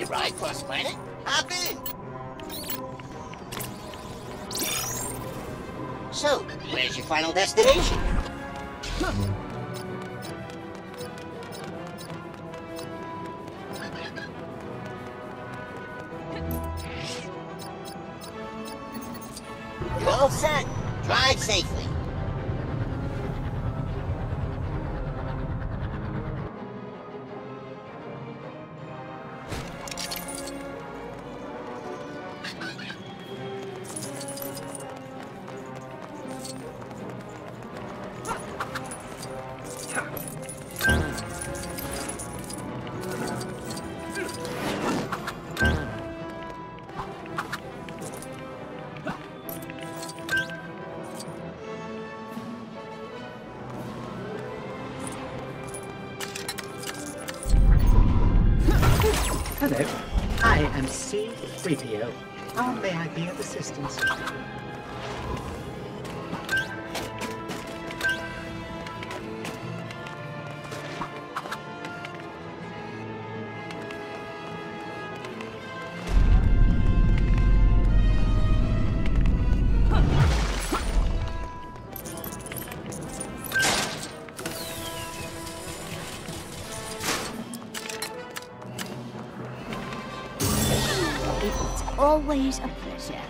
course, Planet. Hop in. So, where's your final destination? You're all set. Drive safely. Hello, I am C-3PO. How may I be of assistance? It's always a pleasure.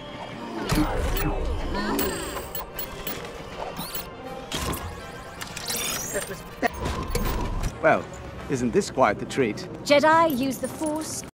Well, isn't this quite the treat? Jedi use the Force